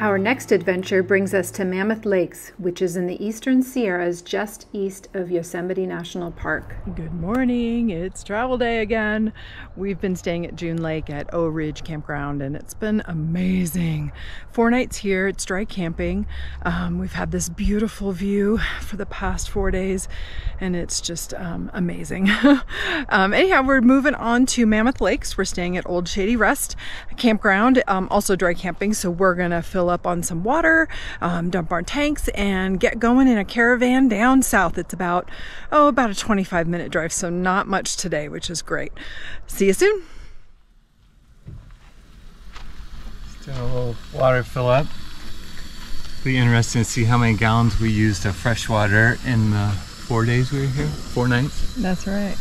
Our next adventure brings us to Mammoth Lakes, which is in the eastern Sierras just east of Yosemite National Park. Good morning, it's travel day again. We've been staying at June Lake at O Ridge Campground and it's been amazing. Four nights here, it's dry camping. Um, we've had this beautiful view for the past four days and it's just um, amazing. um, anyhow, we're moving on to Mammoth Lakes. We're staying at Old Shady Rest Campground, um, also dry camping, so we're gonna fill up on some water, um, dump our tanks, and get going in a caravan down south. It's about, oh, about a 25 minute drive, so not much today, which is great. See you soon. Still a little water fill up. Be interesting to see how many gallons we used of fresh water in the four days we were here, four nights. That's right.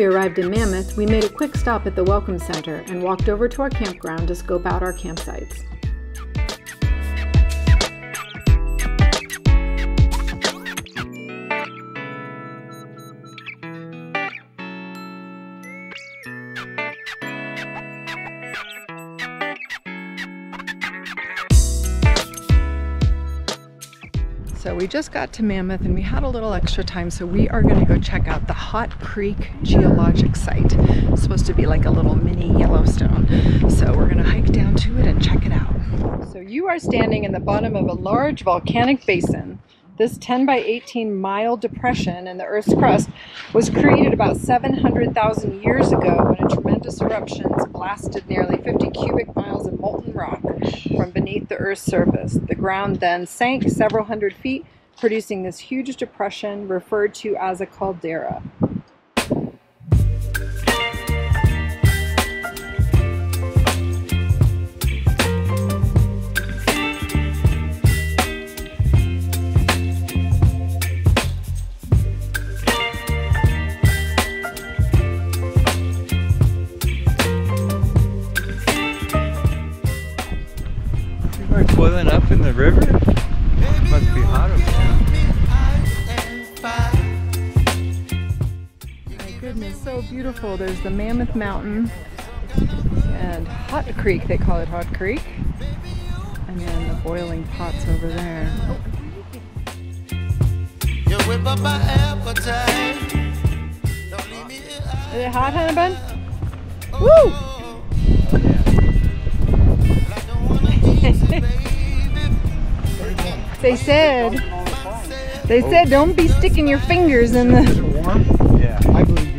We arrived in Mammoth, we made a quick stop at the Welcome Center and walked over to our campground to scope out our campsites. So we just got to Mammoth and we had a little extra time, so we are going to go check out the Hot Creek Geologic Site. It's supposed to be like a little mini Yellowstone. So we're going to hike down to it and check it out. So you are standing in the bottom of a large volcanic basin. This 10 by 18 mile depression in the Earth's crust was created about 700,000 years ago when a tremendous eruption blasted nearly 50 cubic miles of molten rock from beneath the Earth's surface. The ground then sank several hundred feet, producing this huge depression referred to as a caldera. Beautiful. The Mammoth Mountain and Hot Creek, they call it Hot Creek. And then the boiling pots over there. You whip up my appetite. Don't leave me here. Is it hot, honey bun? Oh, Woo! I don't wanna ease it, baby. They said, they said don't be sticking your fingers in the, Yeah, I believe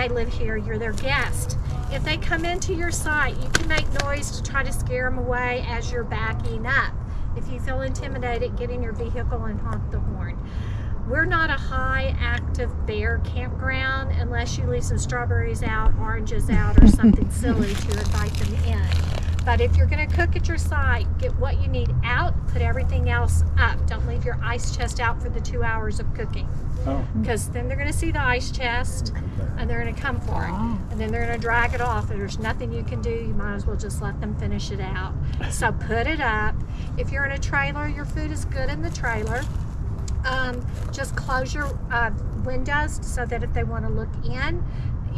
They live here, you're their guest. If they come into your site, you can make noise to try to scare them away as you're backing up. If you feel intimidated, get in your vehicle and honk the horn. We're not a high active bear campground unless you leave some strawberries out, oranges out, or something silly to invite them in. But if you're going to cook at your site, get what you need out, put everything else up. Don't leave your ice chest out for the two hours of cooking Oh. because then they're going to see the ice chest and they're going to come for it. And then they're going to drag it off there's nothing you can do. You might as well just let them finish it out. So put it up. If you're in a trailer your food is good in the trailer. Um, just close your uh, windows so that if they want to look in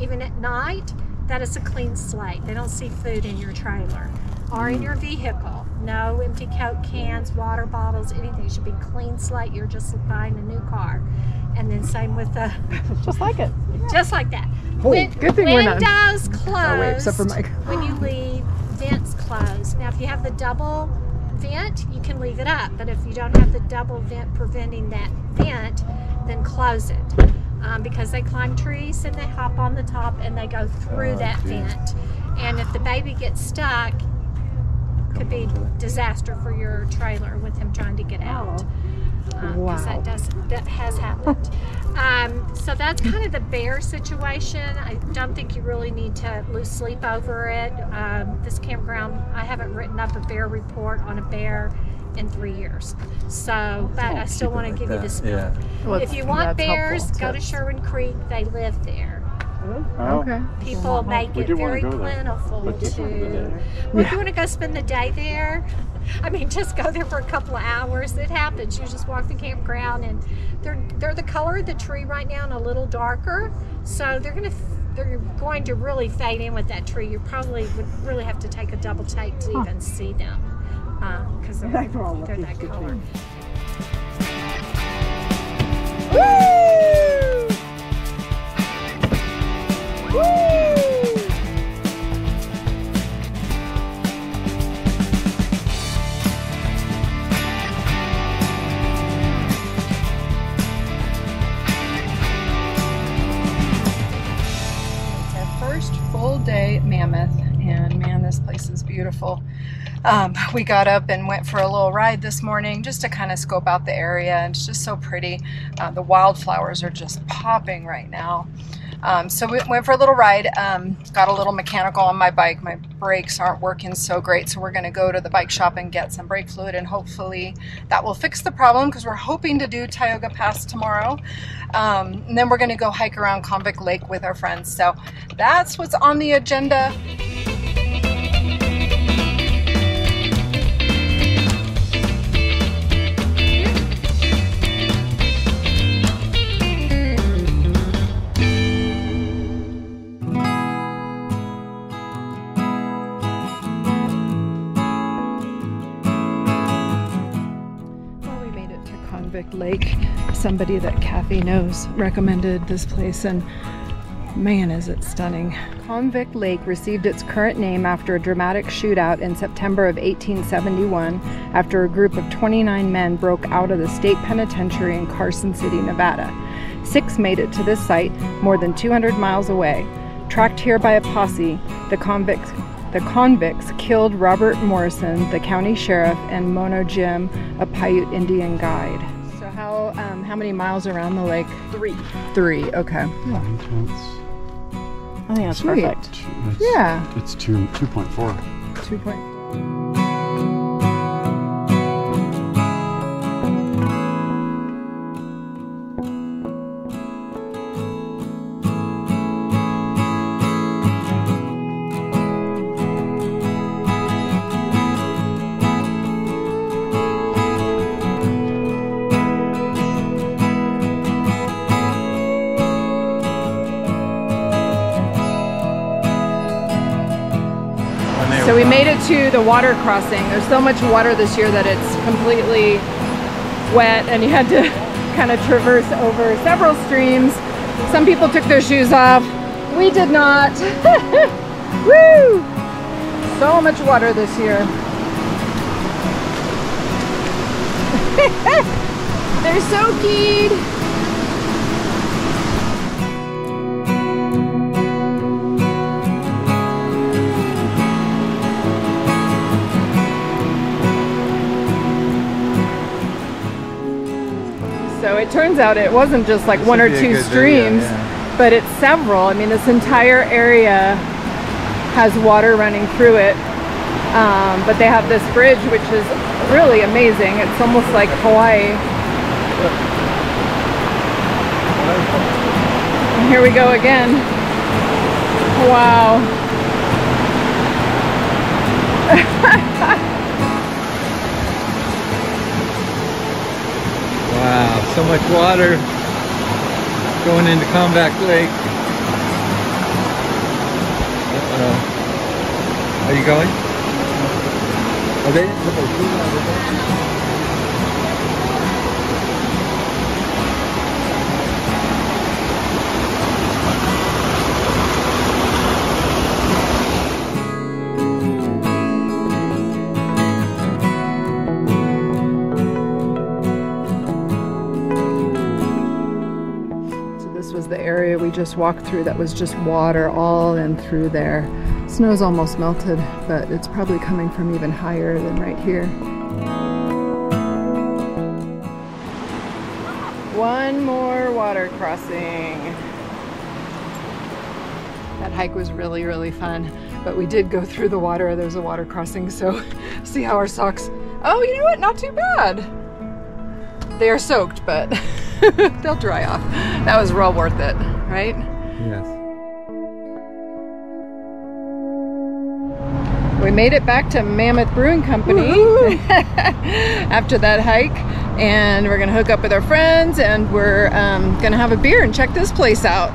even at night that is a clean slate. They don't see food in your trailer or in your vehicle. No empty coke cans water bottles anything. It should be clean slate. You're just buying a new car and same with the just like it. just like that. Oh, Win- good thing we're not- windows closed. Oh, wait, except for Mike. when you leave, vents closed. Now, if you have the double vent, you can leave it up. But if you don't have the double vent preventing that vent, then close it. Um, because they climb trees and they hop on the top and they go through Oh, that geez. vent. And if the baby gets stuck, could be disaster for your trailer with him trying to get out. Um, Wow. that does that has happened. um, so that's kind of the bear situation. I don't think you really need to lose sleep over it. Um, this campground, I haven't written up a bear report on a bear in three years. So, but I still want to give you the scoop. Yeah. Well, If you want bears, go to. Sherwin Creek. They live there. Okay. People make it do wanna very plentiful But just to. day. Well, if you want to go spend the day there, I mean, just go there for a couple of hours. It happens. You just walk the campground, and they're they're the color of the tree right now and a little darker, so they're gonna they're going to really fade in with that tree. You probably would really have to take a double take to even see them uh, because they're, they're that color. It's our first full day at Mammoth, and man, this place is beautiful. Um, we got up and went for a little ride this morning just to kind of scope out the area, and it's just so pretty. Uh, the wildflowers are just popping right now. Um, so we went for a little ride. Um, got a little mechanical on my bike. My brakes aren't working so great, so we're going to go to the bike shop and get some brake fluid, and hopefully that will fix the problem because we're hoping to do Tioga Pass tomorrow. Um, and then we're going to go hike around Convict Lake with our friends. So that's what's on the agenda. Convict Lake. Somebody that Kathy knows recommended this place, and man, is it stunning. Convict Lake received its current name after a dramatic shootout in September of 1871 after a group of 29 men broke out of the state penitentiary in Carson City, Nevada. Six made it to this site more than 200 miles away. Tracked here by a posse, the convicts the convicts killed Robert Morrison, the county sheriff, and Mono Jim, a Paiute Indian guide. Um, how many miles around the lake? Three. Three, okay. Yeah, I think that's Sweet. perfect. It's, yeah. It's two, 2.4. 2. 4. 2. To the water crossing. There's so much water this year that it's completely wet and you had to kind of traverse over several streams. Some people took their shoes off. We did not. Woo! So much water this year. They're so keyed. Turns out it wasn't just like one or would be a two good video, streams, yeah. but it's several. I mean, this entire area has water running through it. Um, but they have this bridge, which is really amazing. It's almost like Hawaii. And here we go again. Wow. Wow, so much water going into Convict Lake. Uh-oh. Are you going? Are they? Just walked through that was just water all in through there. Snow's almost melted, but it's probably coming from even higher than right here. One more water crossing. That hike was really, really fun, but we did go through the water. There's a water crossing, so see how our socks. Oh, you know what? Not too bad. They are soaked, but they'll dry off. That was well worth it, right? Yes. We made it back to Mammoth Brewing Company after that hike, and we're gonna hook up with our friends, and we're um, gonna have a beer and check this place out.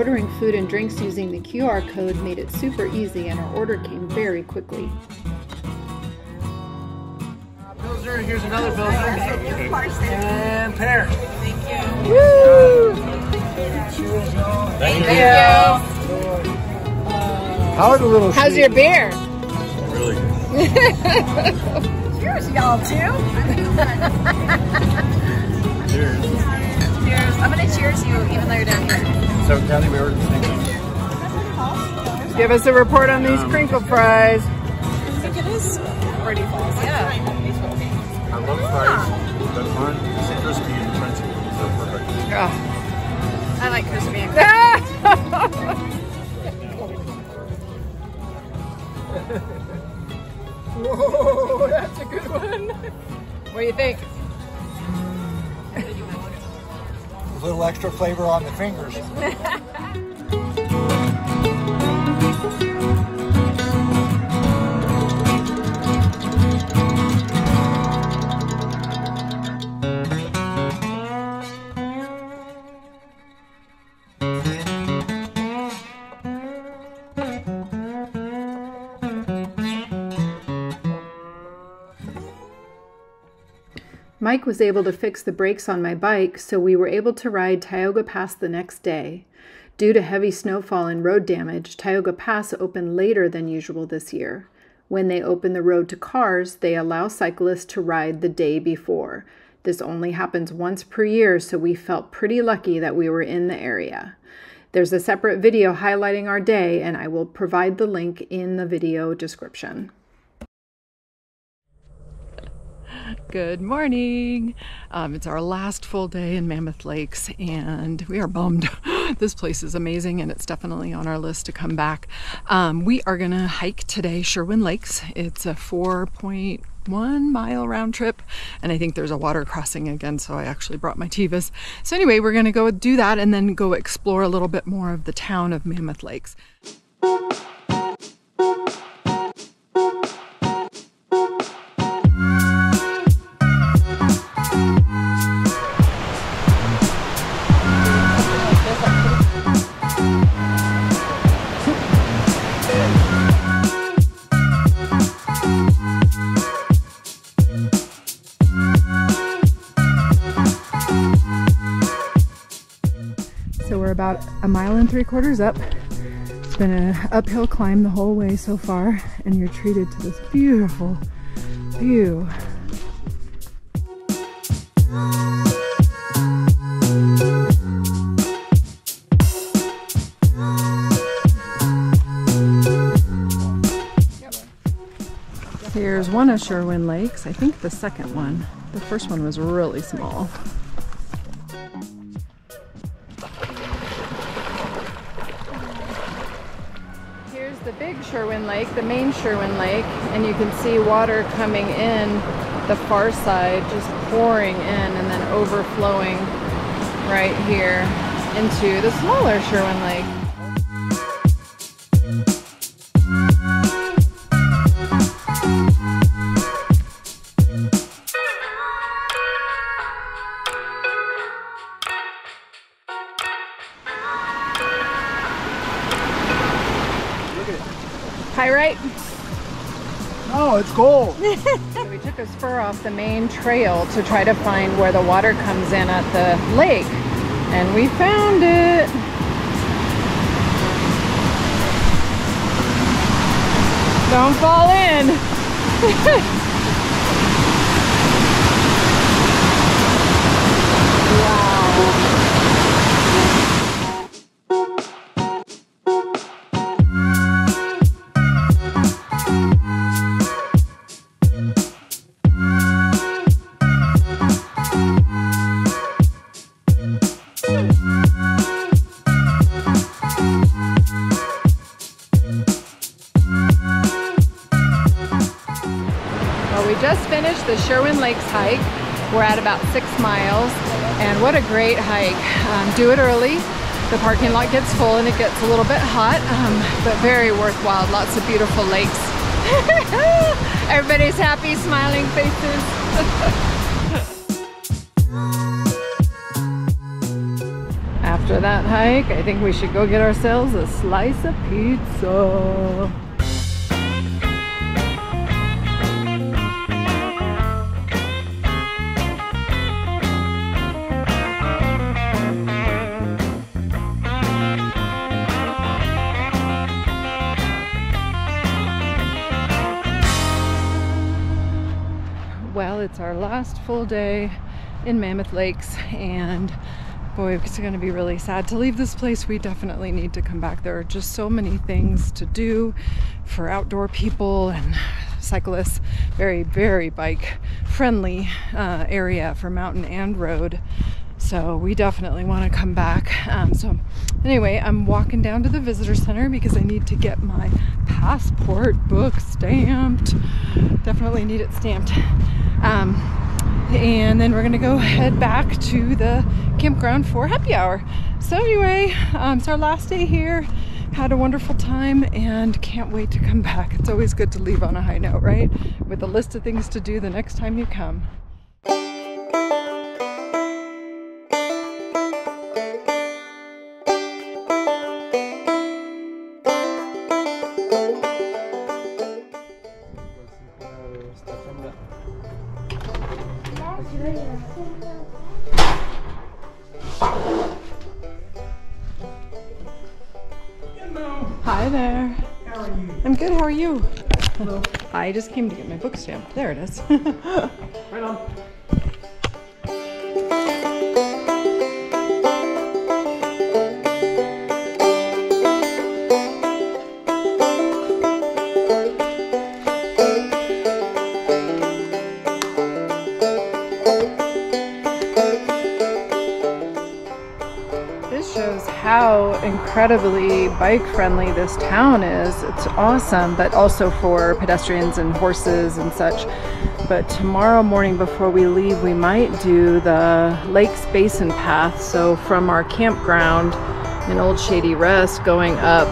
Ordering food and drinks using the QR code made it super easy, and our order came very quickly. Pilsner, here's another Pilsner. And pear. Woo! Thank How are the little How's your beer? Really good. Cheers, y'all, too. Cheers. Cheers. I'm gonna cheers you even though you're down here. So, Kelly, we ordered the same thing. Give us a report on these crinkle fries. I think it is pretty false. Yeah. I love fries, but mine is crispy and crunchy, so perfect. Ah. I like crispy and Whoa, extra flavor on the fingers. Mike was able to fix the brakes on my bike, so we were able to ride Tioga Pass the next day. Due to heavy snowfall and road damage, Tioga Pass opened later than usual this year. When they open the road to cars, they allow cyclists to ride the day before. This only happens once per year, so we felt pretty lucky that we were in the area. There's a separate video highlighting our day, and I will provide the link in the video description. Good morning. Um, it's our last full day in Mammoth Lakes, and we are bummed. this place is amazing, and it's definitely on our list to come back. Um, we are going to hike today, Sherwin Lakes. It's a 4.1 mile round trip, and I think there's a water crossing again, so I actually brought my Tevas. So, anyway, we're going to go do that and then go explore a little bit more of the town of Mammoth Lakes. About a mile and three quarters up. It's been an uphill climb the whole way so far, and you're treated to this beautiful view. Here's one of Sherwin Lakes. I think the second one. The first one was really small. Sherwin Lake, the main Sherwin Lake, and you can see water coming in the far side, just pouring in and then overflowing right here into the smaller Sherwin Lake. A spur off the main trail to try to find where the water comes in at the lake. And we found it. Don't fall in. Well, We're at about six miles, and what a great hike. Um, do it early. The parking lot gets full and it gets a little bit hot, um, but very worthwhile. Lots of beautiful lakes. Everybody's happy, smiling faces. After that hike, I think we should go get ourselves a slice of pizza. Last full day in Mammoth Lakes, and boy, it's going to be really sad to leave this place. We definitely need to come back. There are just so many things to do for outdoor people and cyclists. Very, very bike friendly uh, area for mountain and road. So we definitely want to come back. Um, so anyway, I'm walking down to the visitor center because I need to get my passport book stamped. Definitely need it stamped. Um, and then we're gonna go head back to the campground for happy hour. So anyway, um, it's our last day here. Had a wonderful time and can't wait to come back. It's always good to leave on a high note, right? With a list of things to do the next time you come. Hi there. How are you? I'm good. How are you? Hello. I just came to get my book stamped. There it is. Right on. Incredibly bike friendly this town is. It's awesome, but also for pedestrians and horses and such. But tomorrow morning before we leave, we might do the Lakes Basin Path. So from our campground in Old Shady Rest going up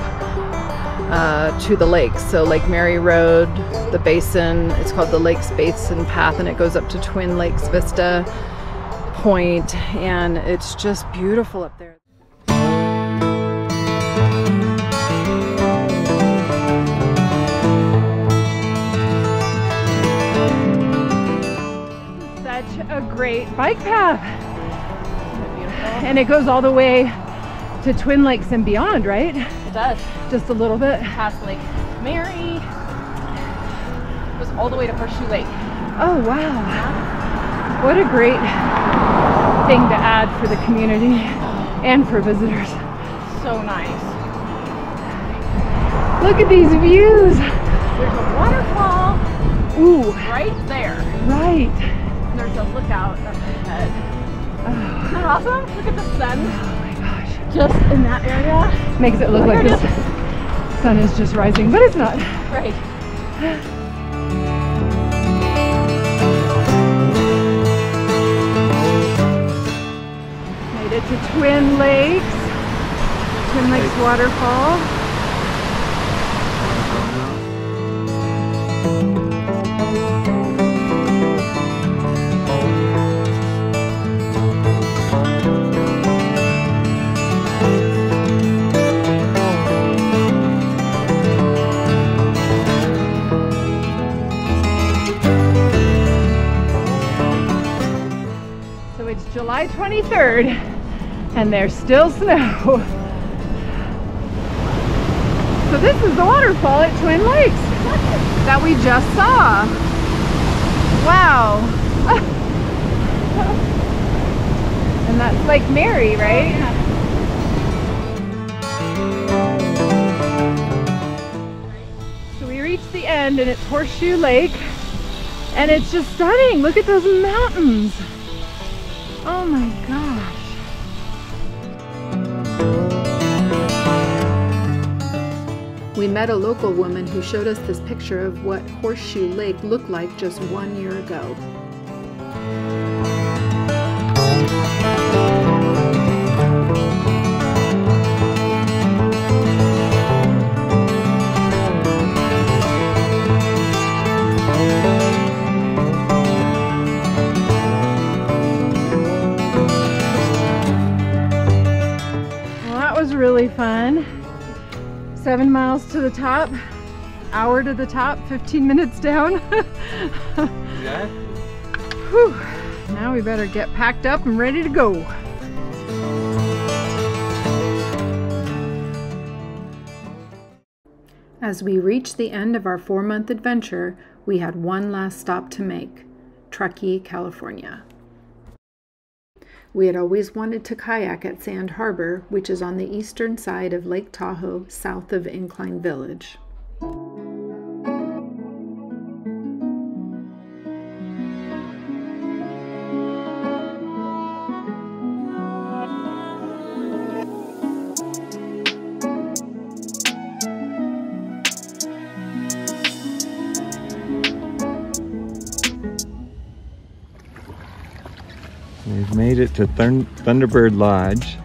uh, to the lakes. So Lake Mary Road, the basin, it's called the Lakes Basin Path and it goes up to Twin Lakes Vista Point and it's just beautiful up there. A great bike path. And it goes all the way to Twin Lakes and beyond, right? It does. Just a little bit. Past Lake Mary. Goes all the way to Horseshoe Lake. Oh, wow. What a great thing to add for the community and for visitors. So nice. Look at these views. There's a waterfall Ooh, right there. right. A lookout up ahead. Isn't that awesome? Look at the sun Oh my gosh. just in that area. Makes it look like the sun is just rising, but it's not. Right. Made it to Twin Lakes. Twin Lakes Waterfall. 23rd and there's still snow. So this is the waterfall at Twin Lakes that we just saw. Wow. and that's Lake Mary, right? Oh, so we reached the end and it's Horseshoe Lake and it's just stunning. Look at those mountains. Oh my gosh. We met a local woman who showed us this picture of what Horseshoe Lake looked like just one year ago. Really fun. Seven miles to the top, hour to the top, 15 minutes down. Whew. Now we better get packed up and ready to go. As we reached the end of our four month adventure, we had one last stop to make Truckee, California. We had always wanted to kayak at Sand Harbor, which is on the eastern side of Lake Tahoe, south of Incline Village. Made it to Thun- Thunderbird Lodge.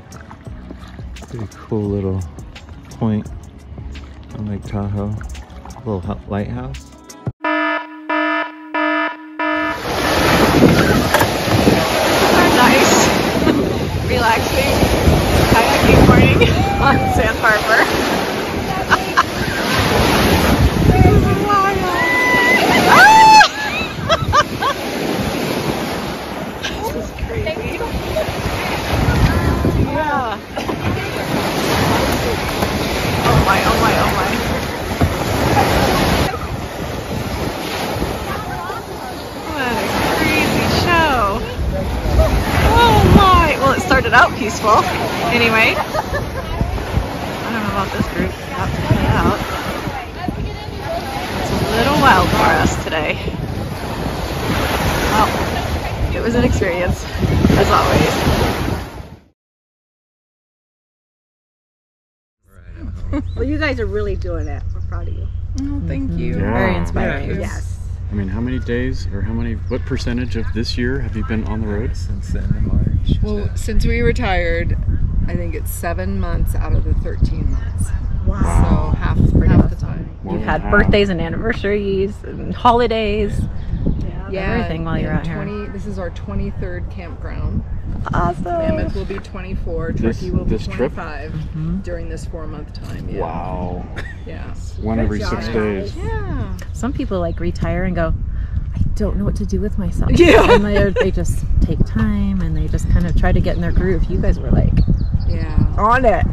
Pretty cool little point on Lake Tahoe. little lighthouse. nice, relaxing, kayaking morning on Sand Harbor. this is crazy. Yeah. Oh my, oh my, oh my. What a crazy show. Oh my! Well, it started out peaceful. Anyway, I don't know about this group. You have to play out. It's a little wild for us today. Well, it was an experience, as always. Well, you guys are really doing it. We're proud of you. Oh, thank you. Yeah. Very inspiring. Yes. I mean, how many days or how many, what percentage of this year have you been on the road? Since the end of March. Well, since we retired, I think it's seven months out of the 13 months. Wow. So half, pretty half the time. You've had half. birthdays and anniversaries and holidays. Everything while you're and out here. This is our 23rd campground. Awesome. Mammoth will be 24. This- Truckee will be this trip? 25 mm-hmm. during this four month time. Yeah. Wow. Yeah. One every six days. Yeah. Some people like retire and go, I don't know what to do with myself. Yeah. And they, they just take time and they just kind of try to get in their groove. You guys were like Yeah. on it.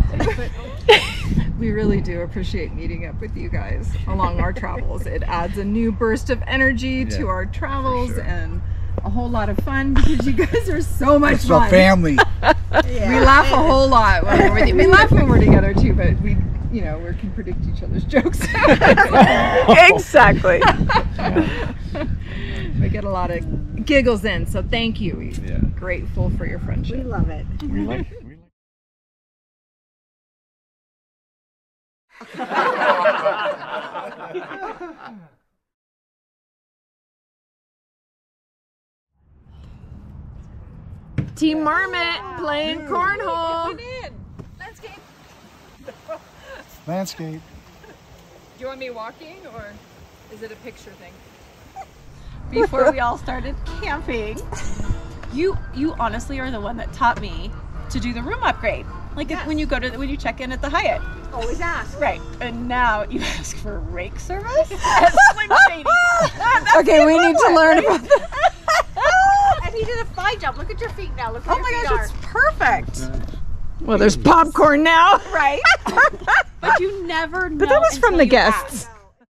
We really do appreciate meeting up with you guys along our travels. It adds a new burst of energy to our travels and a whole lot of fun because you guys are so much It's fun. a family. We laugh a whole lot when we're with you. We laugh when we're together too, but we, you know, we can predict each other's jokes. exactly. we get a lot of giggles in, so thank you. We're Yeah. grateful for your friendship. We love it. We like, we Team Marmot playing cornhole. Landscape. Do you want me walking or is it a picture thing? Before we all started camping, you you honestly are the one that taught me to do the room upgrade. Like if- when you go to the, when you check in at the Hyatt, Always ask. right? And now you ask for rake service at Slim Shady. That's Okay, we need to learn right? about that. And he did a fly jump. Look at your feet now. Look where Oh my your feet gosh, it's perfect. Well, there's popcorn now. Right? But you never know. But that was from the guests. ask.